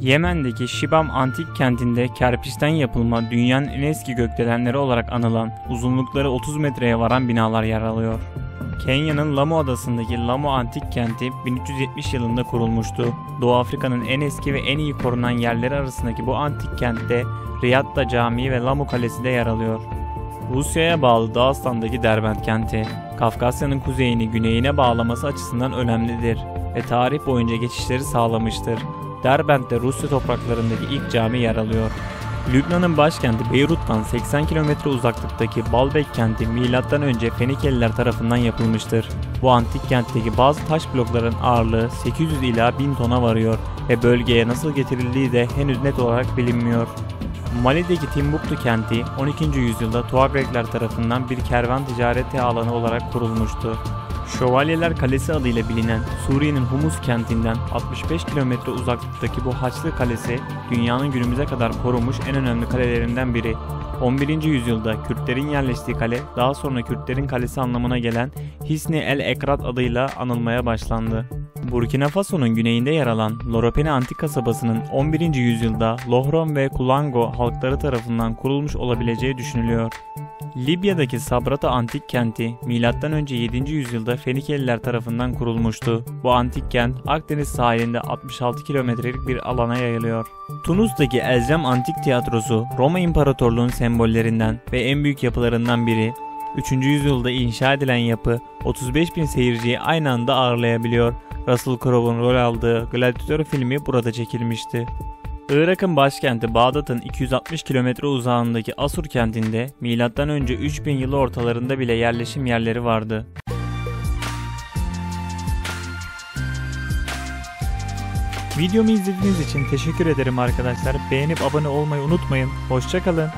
Yemen'deki Şibam antik kentinde kerpiçten yapılma dünyanın en eski gökdelenleri olarak anılan uzunlukları 30 metreye varan binalar yer alıyor. Kenya'nın Lamu adasındaki Lamu antik kenti 1370 yılında kurulmuştu. Doğu Afrika'nın en eski ve en iyi korunan yerleri arasındaki bu antik kentte Riyad'da Camii ve Lamu Kalesi de yer alıyor. Rusya'ya bağlı Dağıstan'daki Derbent kenti, Kafkasya'nın kuzeyini güneyine bağlaması açısından önemlidir ve tarih boyunca geçişleri sağlamıştır. Derbent'te Rusya topraklarındaki ilk cami yer alıyor. Lübnan'ın başkenti Beyrut'tan 80 kilometre uzaklıktaki Baalbek kenti M.Ö. Fenikeliler tarafından yapılmıştır. Bu antik kentteki bazı taş blokların ağırlığı 800 ila 1000 tona varıyor ve bölgeye nasıl getirildiği de henüz net olarak bilinmiyor. Mali'deki Timbuktu kenti 12. yüzyılda Tuaregler tarafından bir kervan ticareti alanı olarak kurulmuştu. Şövalyeler Kalesi adıyla bilinen Suriye'nin Humus kentinden 65 kilometre uzaklıktaki bu Haçlı Kalesi dünyanın günümüze kadar korunmuş en önemli kalelerinden biri. 11. yüzyılda Kürtlerin yerleştiği kale daha sonra Kürtlerin kalesi anlamına gelen Hisni el Ekrat adıyla anılmaya başlandı. Burkina Faso'nun güneyinde yer alan Loropene antik kasabasının 11. yüzyılda Lohron ve Kulango halkları tarafından kurulmuş olabileceği düşünülüyor. Libya'daki Sabrata antik kenti M.Ö. 7. yüzyılda Fenikeliler tarafından kurulmuştu. Bu antik kent Akdeniz sahilinde 66 kilometrelik bir alana yayılıyor. Tunus'taki Elzem Antik Tiyatrosu Roma İmparatorluğu'nun sembollerinden ve en büyük yapılarından biri. 3. yüzyılda inşa edilen yapı 35 bin seyirciyi aynı anda ağırlayabiliyor. Russell Crowe'un rol aldığı Gladiator filmi burada çekilmişti. Irak'ın başkenti Bağdat'ın 260 kilometre uzağındaki Asur kentinde M.Ö. 3000 yılı ortalarında bile yerleşim yerleri vardı. Videomu izlediğiniz için teşekkür ederim arkadaşlar. Beğenip abone olmayı unutmayın. Hoşçakalın.